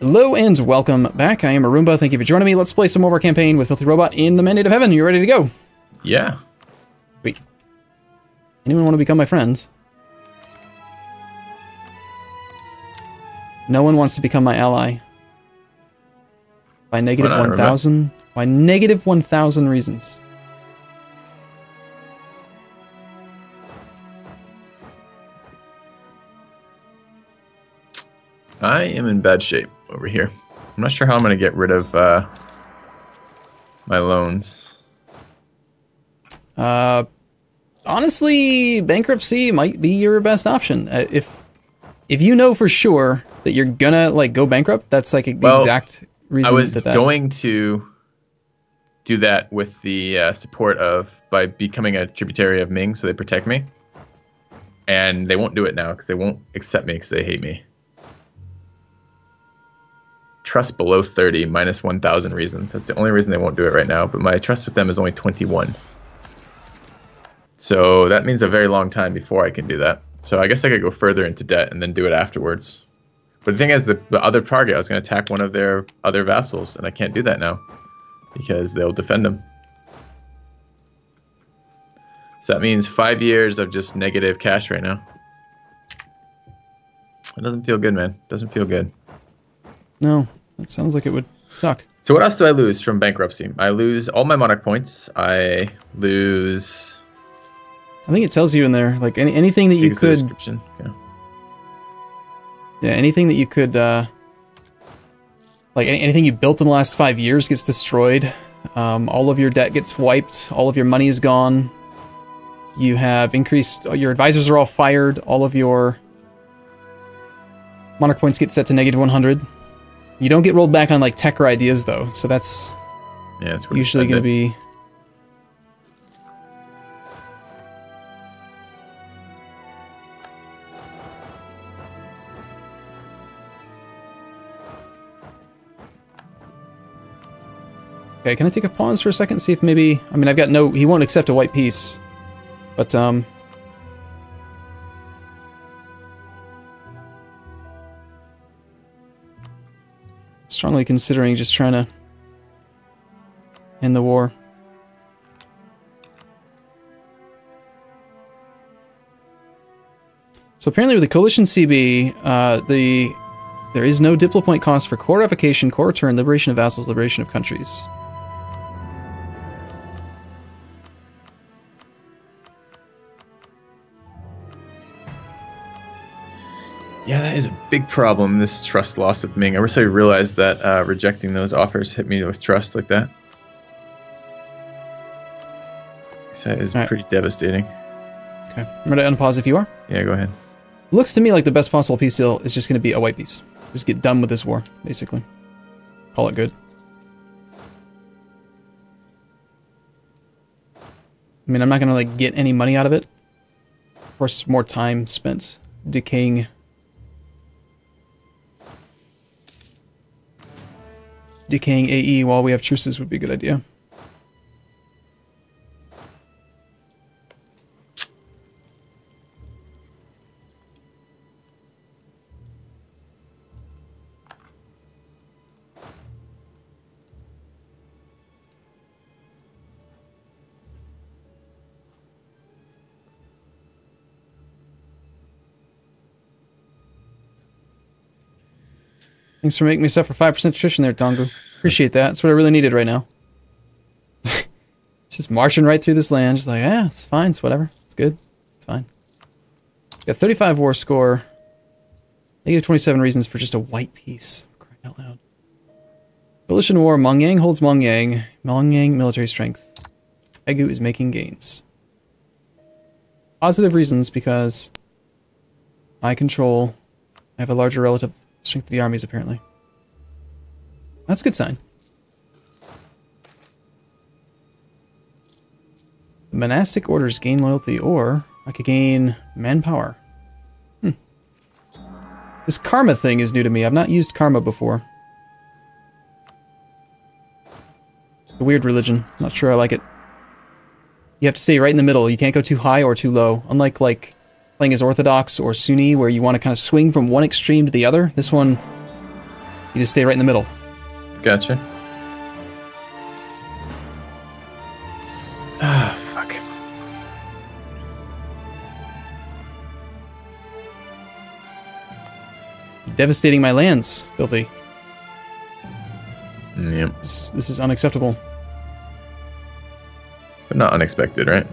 Hello and welcome back. I am Arumba. Thank you for joining me. Let's play some more of our campaign with Filthy Robot in the Mandate of Heaven. You ready to go? Yeah. Sweet. Anyone want to become my friends? No one wants to become my ally. By negative Why not, 1,000. By negative 1,000 reasons. I am in bad shape over here. I'm not sure how I'm going to get rid of uh, my loans. Uh, honestly, bankruptcy might be your best option. Uh, if if you know for sure that you're gonna like go bankrupt, that's like the Well, exact reason I was that that. going to do that with the uh, support of by becoming a tributary of Ming, so they protect me. And they won't do it now because they won't accept me because they hate me. Trust below 30 minus 1,000 reasons. That's the only reason they won't do it right now. But my trust with them is only 21. So that means a very long time before I can do that. So I guess I could go further into debt and then do it afterwards. But the thing is, the, the other target, I was going to attack one of their other vassals, and I can't do that now because they'll defend them. So that means five years of just negative cash right now. It doesn't feel good, man. Doesn't feel good. No, that sounds like it would suck. So what else do I lose from bankruptcy? I lose all my monarch points. I lose I think it tells you in there like any, anything that you could description. Yeah. Yeah, anything that you could, uh, like any, anything you built in the last five years gets destroyed. Um, all of your debt gets wiped. All of your money is gone. You have increased. Your advisors are all fired. All of your monarch points get set to negative 100. You don't get rolled back on like tech or ideas though, so that's Yeah, it's usually going to be. Okay, can I take a pause for a second? See if maybe I mean I've got no. He won't accept a white piece, but um. Strongly considering just trying to end the war. So apparently, with the coalition CB, uh, the there is no diplo point cost for core revocation, core return, liberation of vassals, liberation of countries. Yeah, that is a big problem. This trust loss with Ming. I wish I realized that uh, rejecting those offers hit me with trust like that. That is Alright. pretty devastating. Okay, I'm gonna unpause if you are. Yeah, go ahead. Looks to me like the best possible peace deal is just gonna be a white piece. Just get done with this war, basically. Call it good. I mean, I'm not gonna like get any money out of it. Of course, more time spent decaying. Decaying AE while we have truces would be a good idea. Thanks for making me suffer 5% attrition there, Taungu. Appreciate that. That's what I really needed right now. just marching right through this land. Just like, yeah, it's fine. It's whatever. It's good. It's fine. Got 35 war score. Negative 27 reasons for just a white piece. Crying out loud. Coalition war. Mongyang holds Mongyang. Mongyang military strength. Pegu is making gains. Positive reasons because I control. I have a larger relative strength of the armies, apparently. That's a good sign. The monastic orders gain loyalty, or I could gain manpower. Hmm. This karma thing is new to me. I've not used karma before. It's a weird religion. Not sure I like it. You have to stay right in the middle. You can't go too high or too low. Unlike like playing as Orthodox or Sunni, where you want to kind of swing from one extreme to the other. This one, You just stay right in the middle. Gotcha. Ah, fuck. Devastating my lands, filthy. Yep. This, this is unacceptable. But not unexpected, right?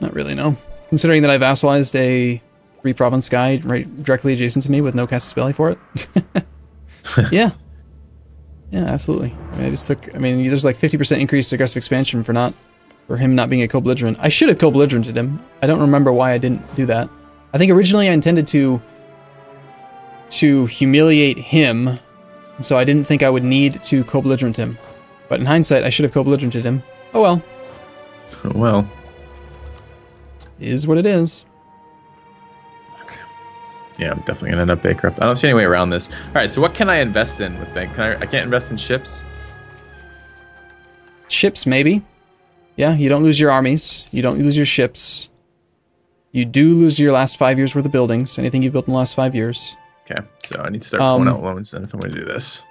Not really, no. Considering that I vassalized a three province guy right directly adjacent to me with no cast Casus for it. yeah. Yeah, absolutely. I mean, I just took. I mean, there's like 50% increased aggressive expansion for not for him not being a co-belligerent. I should have co-belligerented him. I don't remember why I didn't do that. I think originally I intended to to humiliate him, so I didn't think I would need to co-belligerent him. But in hindsight, I should have co-belligerented him. Oh well. Oh well, Is what it is. yeah, I'm definitely gonna end up bankrupt. I don't see any way around this. All right, so what can I invest in with bank? Can I? I can't invest in ships. Ships, maybe. Yeah, you don't lose your armies. You don't lose your ships. You do lose your last five years worth of buildings. Anything you've built in the last five years. Okay, so I need to start Um, pulling out loans then if I'm gonna do this.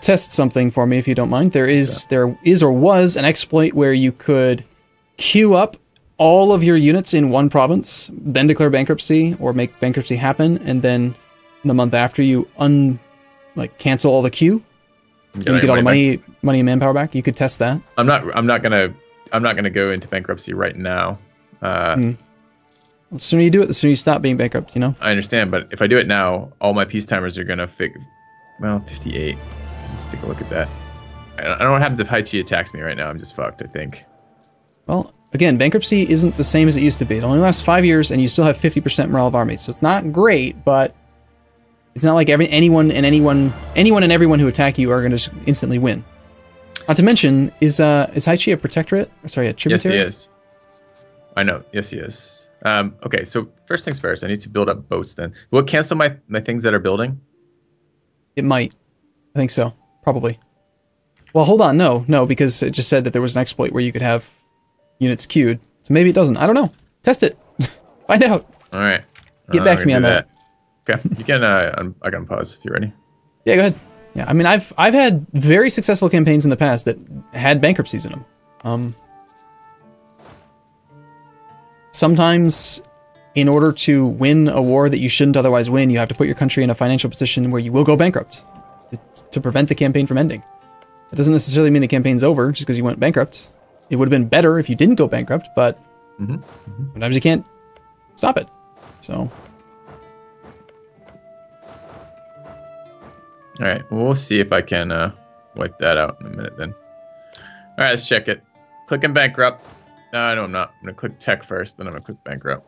Test something for me if you don't mind. There is there is or was an exploit where you could queue up all of your units in one province, then declare bankruptcy or make bankruptcy happen, and then the month after you un like cancel all the queue and you get all the money money money and manpower back. You could test that. I'm not. I'm not gonna. I'm not gonna go into bankruptcy right now. Uh, Mm. The sooner you do it, the sooner you stop being bankrupt. You know. I understand, but if I do it now, all my peace timers are gonna fig. Well, 58. Let's take a look at that. I don't I don't know what happens if Haixi attacks me right now. I'm just fucked. I think. Well, again, bankruptcy isn't the same as it used to be. It only lasts five years, and you still have 50% morale of armies. So it's not great, but it's not like every anyone and anyone, anyone and everyone who attack you are going to instantly win. Not to mention, is uh is Haixi a protectorate? Or, Sorry, a tributary? Yes, he is. I know. Yes, he is. Um, okay, so first things first, I need to build up boats. Then, will it cancel my my things that are building? It might. I think so. Probably. Well, hold on. No, no, because it just said that there was an exploit where you could have units queued. So maybe it doesn't. I don't know. Test it. Find out. All right. Get back to me on do Okay, you can. Uh, I can pause if you're ready. Yeah, go ahead. Yeah, I mean, I've I've had very successful campaigns in the past that had bankruptcies in them. Um, sometimes, in order to win a war that you shouldn't otherwise win, you have to put your country in a financial position where you will go bankrupt to- to prevent the campaign from ending. It doesn't necessarily mean the campaign's over just because you went bankrupt. It would have been better if you didn't go bankrupt, but Mhm, sometimes you can't stop it. So All right. Well, we'll see if I can uh, wipe that out in a minute then. All right, let's check it. Clicking bankrupt. No, no, I'm not. I'm gonna click tech first, then I'm gonna click bankrupt.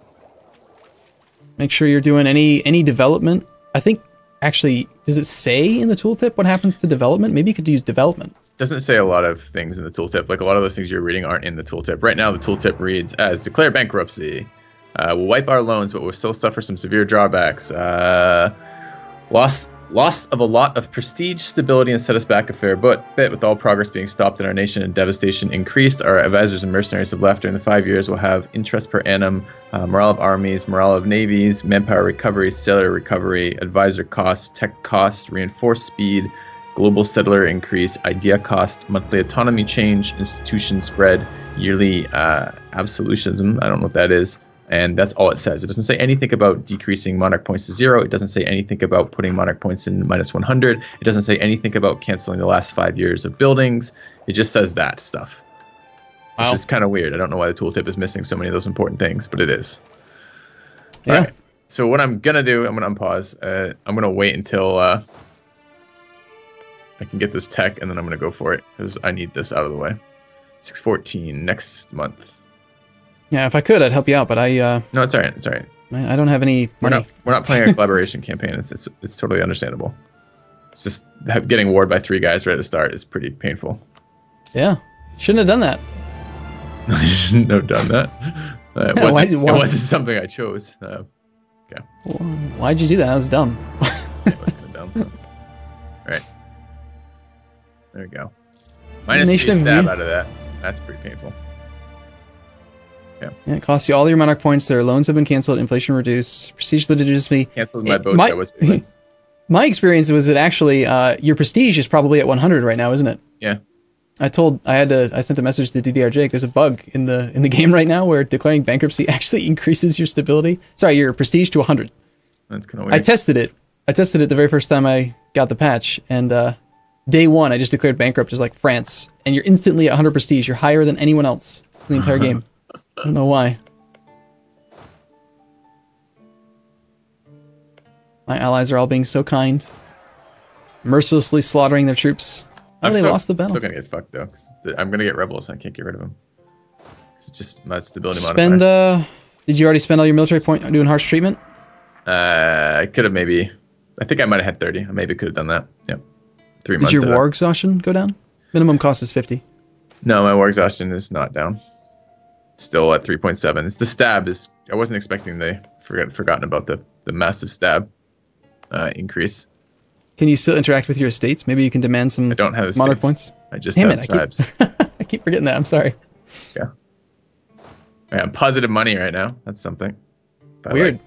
make sure you're doing any any development. I think actually, does it say in the tooltip what happens to development? Maybe you could use development. Doesn't say a lot of things in the tooltip. Like a lot of those things you're reading aren't in the tooltip. Right now, the tooltip reads as declare bankruptcy. Uh, we'll wipe our loans, but we'll still suffer some severe drawbacks. Uh, loss loss of a lot of prestige, stability, and set us back a fair bit. Bit with all progress being stopped in our nation and devastation increased. Our advisors and mercenaries have left during the five years. We'll have interest per annum, uh, morale of armies, morale of navies, manpower recovery, sailor recovery, advisor costs, tech cost, reinforced speed, global settler increase, idea cost, monthly autonomy change, institution spread, yearly uh, absolutism. I don't know what that is. And that's all it says. It doesn't say anything about decreasing monarch points to zero. It doesn't say anything about putting monarch points in minus 100. It doesn't say anything about canceling the last five years of buildings. It just says that stuff. Which Wow. is kind of weird. I don't know why the tooltip is missing so many of those important things, but it is. Yeah. So what I'm gonna do, I'm gonna unpause. Uh, I'm gonna wait until uh, I can get this tech, and then I'm gonna go for it because I need this out of the way. 614 next month. Yeah, if I could, I'd help you out, but I uh, No, it's alright. It's alright. I I don't have any Money. We're not we're not playing a collaboration campaign. It's it's it's totally understandable. It's just have, getting warred by three guys right at the start is pretty painful. Yeah, shouldn't have done that. I shouldn't have done that. Uh, it, Yeah, wasn't, why- it wasn't something I chose. Uh, Why'd you do that? That was dumb. it was dumb. There we go. Minus two stab out of that. That's pretty painful. Yeah, it costs you all your monarch points. Their loans have been canceled. Inflation reduced. Prestige legitimacy. Canceled my might- That was My experience was that actually uh, your prestige is probably at 100 right now, isn't it? Yeah. I told I had to I sent a message to DDRJake. There's a bug in the in the game right now where declaring bankruptcy actually increases your stability. Sorry, your prestige to 100. That's kind of weird. I tested it. I tested it the very first time I got the patch, and uh, day one I just declared bankrupt, just like France, and you're instantly at 100 prestige. You're higher than anyone else in the entire game. I don't know why. My allies are all being so kind, mercilessly slaughtering their troops. Oh, I'm they still, lost the battle. Still gonna get fucked though. I'm gonna get rebels. and I can't get rid of them. It's just my stability Spend. modifier. Uh, did you already spend all your military point doing harsh treatment? Uh, I could have maybe. I think I might have had 30. I maybe could have done that. Yep. Three Did months. your of that. war exhaustion go down? Minimum cost is 50. No, my war exhaustion is not down. Still at 3.7. It's the stab is. I wasn't expecting the forgot forgotten about the the massive stab uh, increase. Can you still interact with your estates? Maybe you can demand some I don't have monarch points. I just Damn have it, I keep, I keep forgetting that. I'm sorry. yeah. I am positive money right now. That's something. By Weird.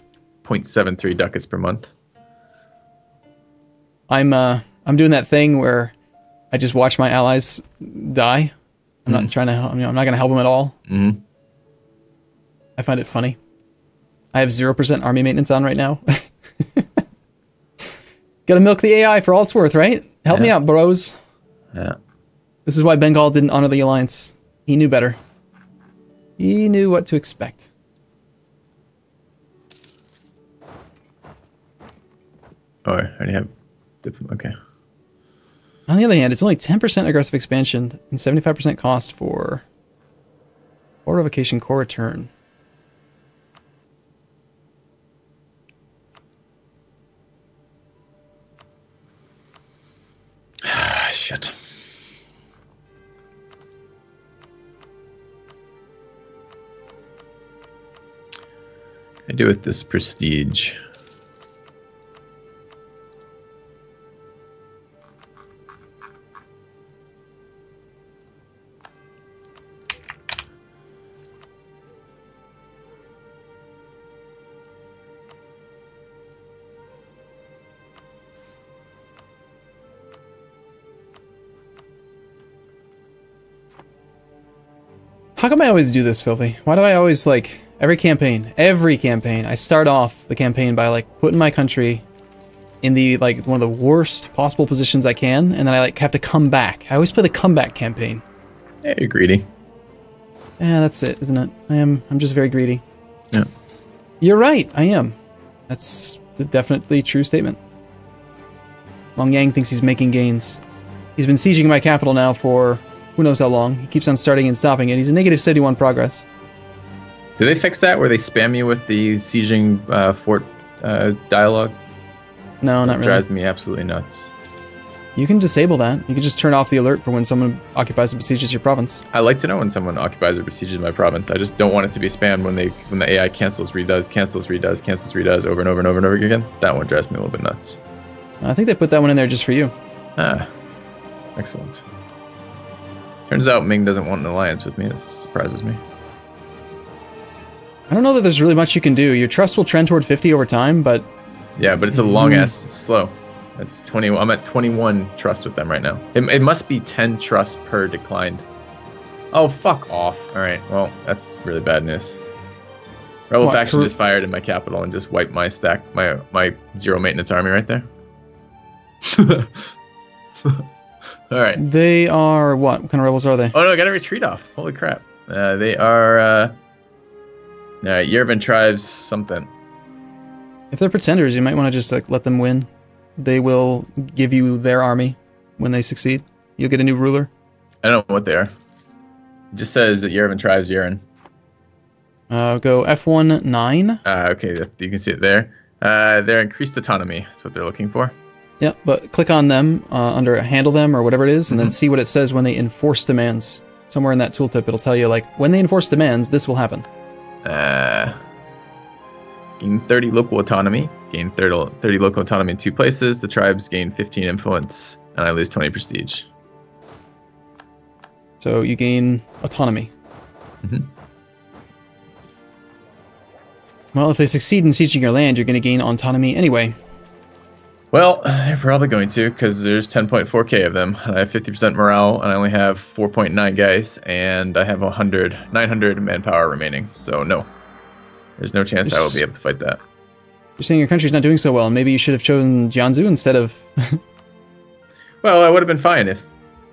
Like 0.73 ducats per month. I'm uh I'm doing that thing where I just watch my allies die. I'm not trying to. help- You know, I'm not going to help them at all. Mhm. I find it funny. I have zero percent army maintenance on right now. Got to milk the AI for all it's worth, right? Help me out, bros. Yeah. This is why Bengal didn't honor the alliance. He knew better. He knew what to expect. Oh, I already have. dip- Okay. On the other hand, it's only 10% aggressive expansion and 75% cost for or revocation core return. Ah, shit. I do with this prestige. How come I always do this, Filthy? Why do I always, like, every campaign, every campaign, I start off the campaign by, like, putting my country in the, like, one of the worst possible positions I can, and then I, like, have to come back. I always play the comeback campaign. Yeah, you're greedy. Yeah, that's it, isn't it? I am, I'm just very greedy. Yeah. You're right, I am. That's a definitely true statement. Mongyang thinks he's making gains. He's been sieging my capital now for who knows how long. He keeps on starting and stopping it. He's a negative 71 progress. Did they fix that where they spam you with the sieging uh, fort uh, dialogue? No, not It really. drives me absolutely nuts. You can disable that. You can just turn off the alert for when someone occupies and besieges your province. I like to know when someone occupies or besieges my province. I just don't want it to be spammed when they when the AI cancels, redoes, cancels, redoes, cancels, redoes over and over and over and over again. That one drives me a little bit nuts. I think they put that one in there just for you. Ah, excellent. Turns out Ming doesn't want an alliance with me. This surprises me. I don't know that there's really much you can do. Your trust will trend toward 50 over time, but Yeah, but it's a long mm. ass. It's slow. That's 20. I'm at 21 trust with them right now. It, it must be 10 trust per declined. Oh, fuck off. All right. Well, that's really bad news. Rebel What, faction just fired in my capital and just wiped my stack, my my zero maintenance army right there. All right. they are what? What kind of rebels are they? Oh no, I got to retreat off. Holy crap. Uh, they are. Uh, all right, Yerevan tribes something. If they're pretenders, you might want to just like let them win. They will give you their army when they succeed. You'll get a new ruler. I don't know what they are. It just says that Yerevan tribes Yeren. Uh, go F1 9. Uh, okay, you can see it there. Uh, they're increased autonomy. That's what they're looking for. Yeah, but click on them uh, under handle them or whatever it is, and then see what it says when they enforce demands. Somewhere in that tooltip, it'll tell you like when they enforce demands, this will happen. Uh, gain 30 local autonomy. Gain 30, 30 local autonomy in two places. The tribes gain 15 influence, and I lose 20 prestige. So you gain autonomy. Mhm. Well, if they succeed in sieging your land, you're going to gain autonomy anyway. Well, they're probably going to because there's 10.4k of them. I have 50% morale, and I only have 4.9 guys, and I have 100, 900 manpower remaining. So no, there's no chance I will be able to fight that. You're saying your country's not doing so well, and maybe you should have chosen Jianzhou instead of. well, I would have been fine if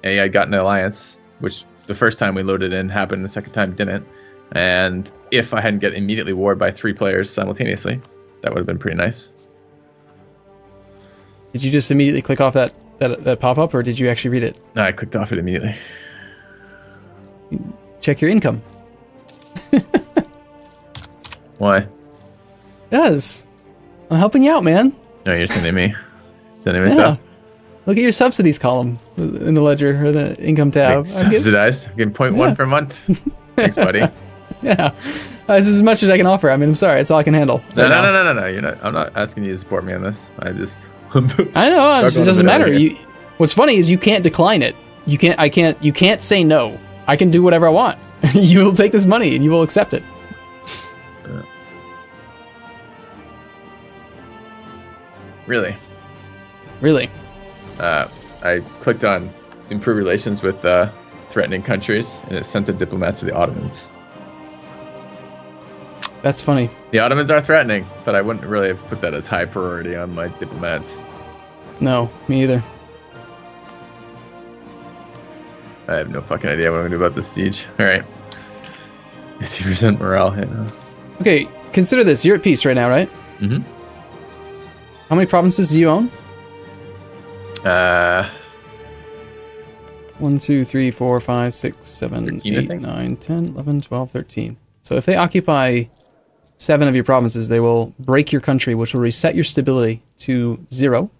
A, I'd gotten an alliance, which the first time we loaded in happened, the second time didn't. And if I hadn't get immediately warred by three players simultaneously, that would have been pretty nice. Did you just immediately click off that, that, that pop up, or did you actually read it? No, I clicked off it immediately. Check your income. Why? Yes. I'm helping you out, man. No, you're sending me, sending me Yeah. stuff. Look at your subsidies column in the ledger or the income tab. Like, I'm getting- subsidized. I'm getting 0.1 Yeah. per month. Thanks, buddy. yeah, Uh, this is as much as I can offer. I mean, I'm sorry, it's all I can handle. no, right no, now. no, no, no. You're not. I'm not asking you to support me on this. I just. I know it struggling just a doesn't matter. You, what's funny is you can't decline it. You can't. I can't. You can't say no. I can do whatever I want. you will take this money and you will accept it. Really. Really. Uh, I clicked on improve relations with uh, threatening countries, and it sent a diplomat to the Ottomans. That's funny. The Ottomans are threatening, but I wouldn't really have put that as high priority on my diplomats. No, me either. I have no fucking idea what I'm gonna do about this siege. All right, 50% morale hit. Huh? Okay, consider this. You're at peace right now, right? Mhm. How many provinces do you own? Uh, 1, 2, 3, 4, 5, 6, 7, 13, 8, think. 9, 10, 11, 12, 13. So if they occupy seven of your provinces, they will break your country, which will reset your stability to zero.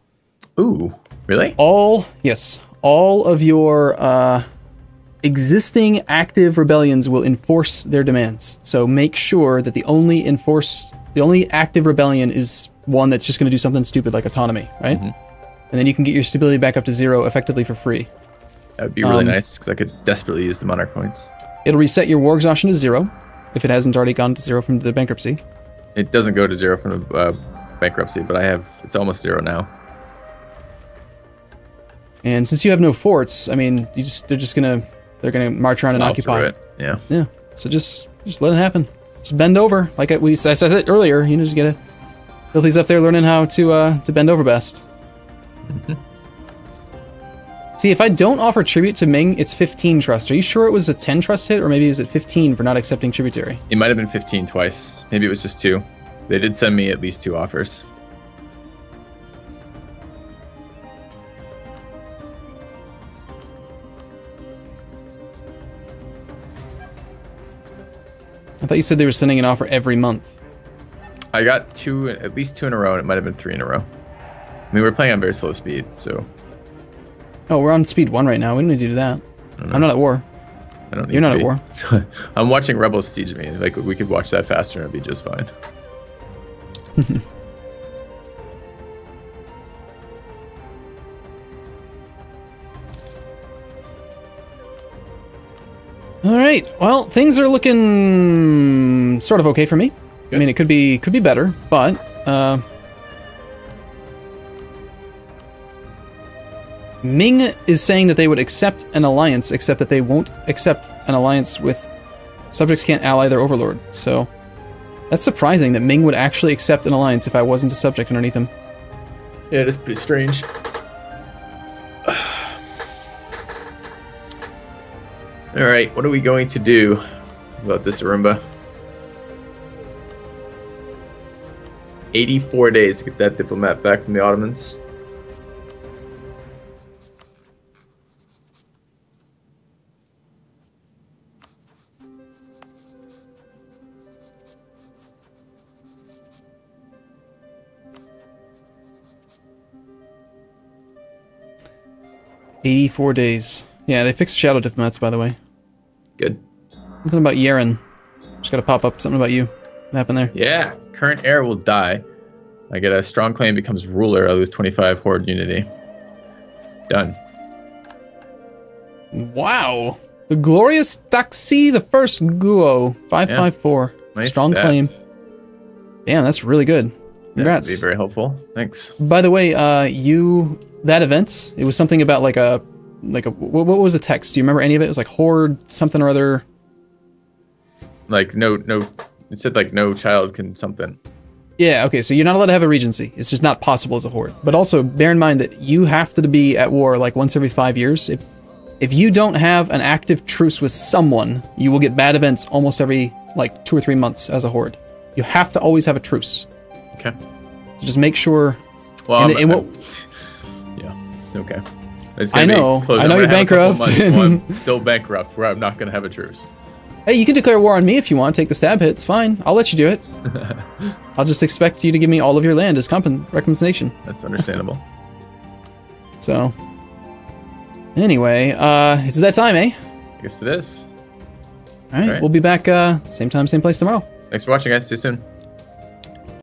ooh, really? All, yes, all of your uh, existing active rebellions will enforce their demands. So make sure that the only enforce, the only active rebellion is one that's just going to do something stupid like autonomy, right? And then you can get your stability back up to zero effectively for free. That would be really Um, nice because I could desperately use the monarch points. It'll reset your war exhaustion to zero if it hasn't already gone to zero from the bankruptcy. It doesn't go to zero from the uh, bankruptcy, but I have it's almost zero now. And since you have no forts, I mean, you just they're just gonna they're gonna march around and occupy. it. Yeah. Yeah. So just just let it happen. Just bend over, like I, we I said earlier. You know, just get it. Filthy's up there learning how to uh, to bend over best. See, if I don't offer tribute to Ming, it's 15 trust. Are you sure it was a 10 trust hit, or maybe is it 15 for not accepting tributary? It might have been 15 twice. Maybe it was just two. They did send me at least two offers. I thought you said they were sending an offer every month. I got two, at least two in a row, and it might have been three in a row. I mean, we're playing on very slow speed, so Oh, we're on speed one right now. We don't need to do that. I'm not at war. I don't You're not at war. I'm watching Rebels siege me. Like we could watch that faster and it'd be just fine. All right. Well, things are looking sort of okay for me. I mean, it could be could be better, but uh, Ming is saying that they would accept an alliance, except that they won't accept an alliance with subjects can't ally their overlord. So that's surprising that Ming would actually accept an alliance if I wasn't a subject underneath him. Yeah, it is pretty strange. All right, what are we going to do about this Arumba? 84 days to get that diplomat back from the Ottomans. Eighty-four days. Yeah, they fixed shadow diplomats, by the way. Good. Something about Yeren. Just gotta pop up. Something about you. What happened there? Yeah, current heir will die. I get a strong claim becomes ruler. I lose 25 horde unity. Done. Wow. The glorious Daxi the first Guo. 554. Nice Strong stats. claim. Damn, that's really good. Congrats. That'd be very helpful. Thanks. By the way, uh, you that event, it was something about like a like a what, what was the text? Do you remember any of it? It was like horde something or other. Like no no it said like no child can something. Yeah, okay, so you're not allowed to have a regency. It's just not possible as a horde. But also bear in mind that you have to be at war like once every five years. If if you don't have an active truce with someone, you will get bad events almost every like two or three months as a horde. You have to always have a truce. Okay. So just make sure. Well, And- and I'm- yeah. Okay. It's I know. I know you're have a couple bankrupt. months still bankrupt, where I'm not gonna have a truce. Hey, you can declare war on me if you want. Take the stab hit. It's fine. I'll let you do it. I'll just expect you to give me all of your land as compen- recompensation. That's understandable. So, anyway, uh, it's that time, eh? I guess it is. All right, All right. we'll be back uh, same time, same place tomorrow. Thanks for watching, guys. See you soon.